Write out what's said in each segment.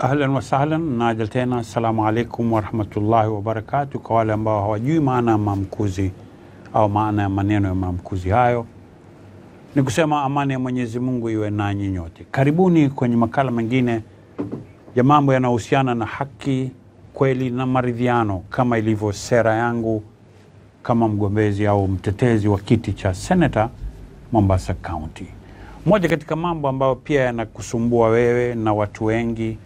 Ahlan wasahlan, naaja tena. Assalamu alaikum warahmatullahi wabarakatu. Kwa wale ambao hawajui maana ya maamkuzi au maana ya maneno ya maamkuzi hayo, ni kusema amani ya Mwenyezi Mungu iwe nanyi nyote. Karibuni kwenye makala mengine ya mambo yanayohusiana na haki, kweli na maridhiano, kama ilivyo sera yangu kama mgombezi au mtetezi wa kiti cha seneta Mombasa County. Moja katika mambo ambayo pia yanakusumbua wewe na watu wengi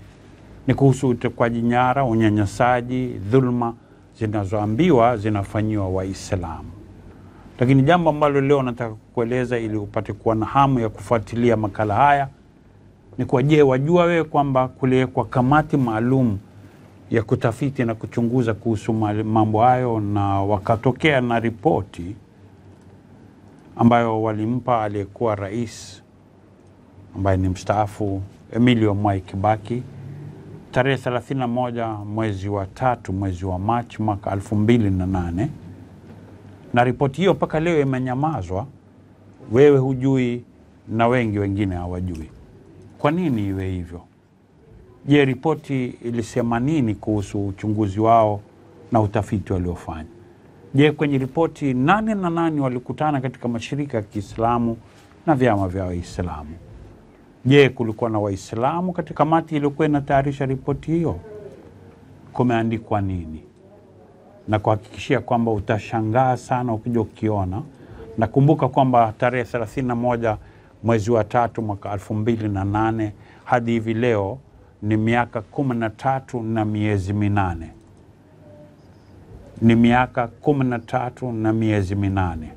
ni kuhusu utekwaji nyara, unyanyasaji, dhulma zinazoambiwa zinafanyiwa Waislamu. Lakini jambo ambalo leo nataka kueleza ili upate kuwa na hamu ya kufuatilia makala haya ni kwa, je, wajua wewe kwamba kuliwekwa kamati maalum ya kutafiti na kuchunguza kuhusu mambo hayo, na wakatokea na ripoti ambayo walimpa aliyekuwa rais ambaye ni mstaafu Emilio Mwai Kibaki tarehe 31 mwezi wa tatu mwezi wa Machi mwaka 2008 na na ripoti hiyo mpaka leo imenyamazwa. Wewe hujui na wengi wengine hawajui. Kwa nini iwe hivyo? Je, ripoti ilisema nini kuhusu uchunguzi wao na utafiti waliofanya? Je, kwenye ripoti nane na nani walikutana katika mashirika ya Kiislamu na vyama vya Waislamu? Je, kulikuwa na Waislamu katika kamati iliyokuwa inatayarisha ripoti hiyo? Kumeandikwa nini? Na kuhakikishia kwamba utashangaa sana ukija ukiona. Nakumbuka kwamba tarehe 31 mwezi wa tatu mwaka elfu mbili na nane hadi hivi leo ni miaka kumi na tatu na miezi minane ni miaka kumi na tatu na miezi minane.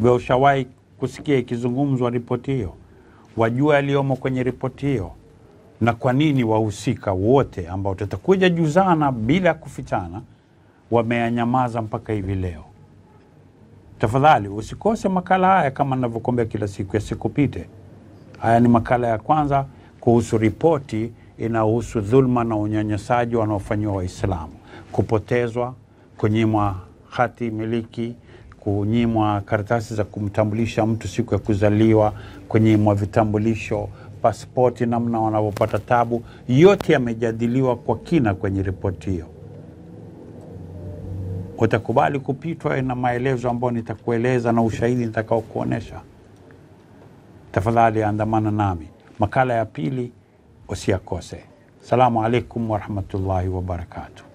Vya ushawahi kusikia ikizungumzwa ripoti hiyo? Wajua yaliyomo kwenye ripoti hiyo, na kwa nini wahusika wote ambao tutakuja juzana bila ya kufichana wameyanyamaza mpaka hivi leo? Tafadhali usikose makala haya, kama ninavyokuambia kila siku, yasikupite. Haya ni makala ya kwanza kuhusu ripoti inayohusu dhulma na unyanyasaji wanaofanyiwa Waislamu, kupotezwa, kunyimwa hati miliki, kunyimwa karatasi za kumtambulisha mtu siku ya kuzaliwa, kunyimwa vitambulisho, pasipoti, namna wanavyopata tabu. Yote yamejadiliwa kwa kina kwenye ripoti hiyo. Utakubali kupitwa na maelezo ambayo nitakueleza na ushahidi nitakaokuonyesha? Tafadhali andamana nami. Makala ya pili usiyakose. Salamu alaikum warahmatullahi wabarakatuh.